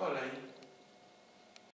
后来